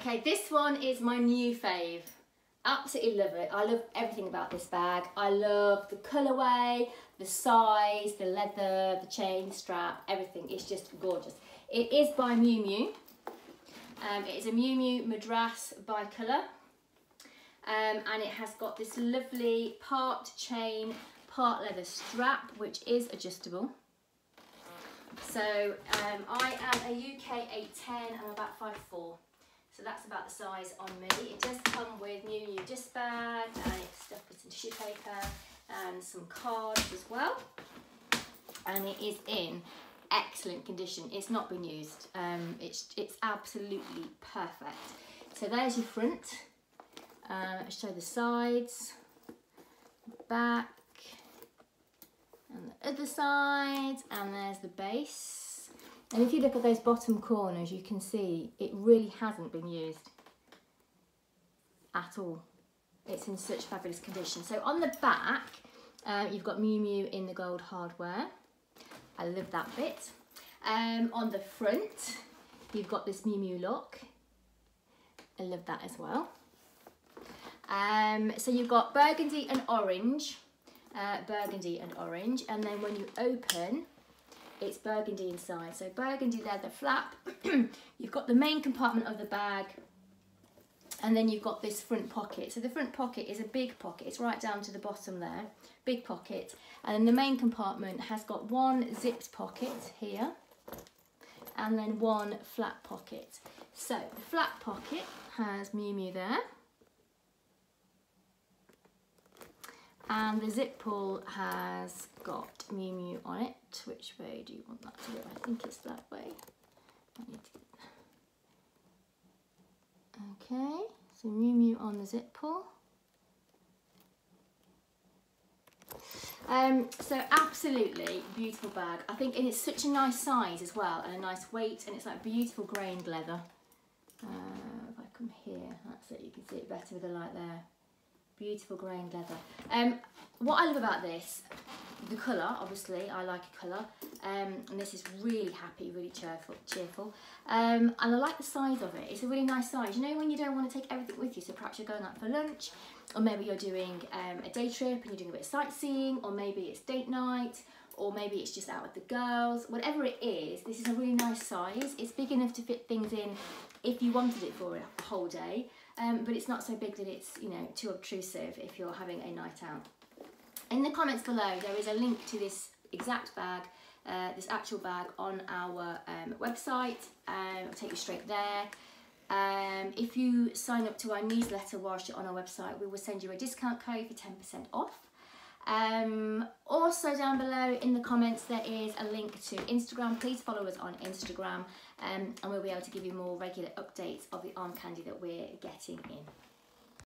Okay, this one is my new fave. Absolutely love it. I love everything about this bag. I love the colourway, the size, the leather, the chain, strap, everything. It's just gorgeous. It is by Miu Miu. Um, it is a Miu Miu Madras bi-colour. Um, and it has got this lovely part chain, part leather strap, which is adjustable. So um, I am a UK 810, I'm about 5'4". So that's about the size on me. It does come with Miu Miu dust bag and it's stuffed with some tissue paper and some cards as well. And it is in excellent condition. It's not been used. Um, it's, it's absolutely perfect. So there's your front. Um, show the sides, back, and the other side, and there's the base. And if you look at those bottom corners, you can see it really hasn't been used at all. It's in such fabulous condition. So on the back, uh, you've got Miu Miu in the gold hardware. I love that bit. Um, on the front, you've got this Miu Miu lock. I love that as well. Um, so you've got burgundy and orange, uh, burgundy and orange, and then when you open, it's burgundy inside. So burgundy leather flap. you've got the main compartment of the bag, and then you've got this front pocket. So the front pocket is a big pocket. It's right down to the bottom there, big pocket. And then the main compartment has got one zipped pocket here, and then one flat pocket. So the flat pocket has Miu Miu there. And the zip pull has got Miu Miu on it. Which way do you want that to go? I think it's that way. Okay, so Miu Miu on the zip pull. Um, so absolutely beautiful bag. I think and it's such a nice size as well and a nice weight and it's like beautiful grained leather. Uh, if I come here, that's it, you can see it better with the light there beautiful grained leather. Um, what I love about this, the colour, obviously, I like a colour, um, and this is really happy, really cheerful, cheerful. Um, and I like the size of it, it's a really nice size. You know when you don't want to take everything with you, so perhaps you're going out for lunch, or maybe you're doing um, a day trip and you're doing a bit of sightseeing, or maybe it's date night, or maybe it's just out with the girls, whatever it is, this is a really nice size. It's big enough to fit things in if you wanted it for a whole day um, but it's not so big that it's you know too obtrusive if you're having a night out. In the comments below there is a link to this exact bag, uh, this actual bag on our um, website, um, I'll take you straight there. Um, if you sign up to our newsletter whilst you're on our website, we will send you a discount code for 10% off. Also down below in the comments there is a link to Instagram. Please follow us on Instagram um, and we'll be able to give you more regular updates of the arm candy that we're getting in.